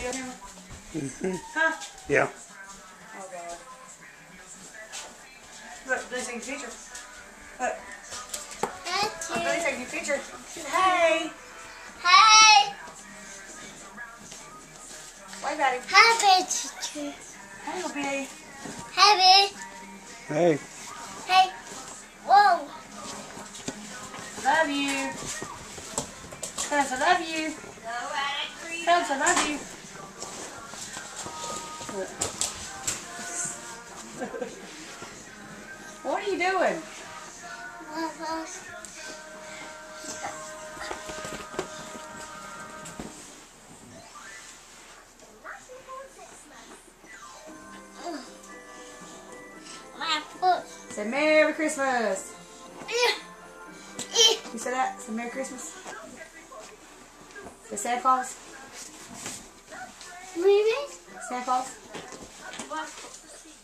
Mm-hmm. Huh? Yeah. Oh god. Look, they're taking a picture. Look, I'm really taking a picture. Hey! Hey, Wave at him. happy teacher. Hey, little bitty. Happy. Hey. Hey. Whoa. Love you. Cuz I love you. Cuz I love you. What are you doing? Say Merry Christmas. You said that? Say Merry Christmas. Say Santa Claus. Maybe. Santa Claus. What?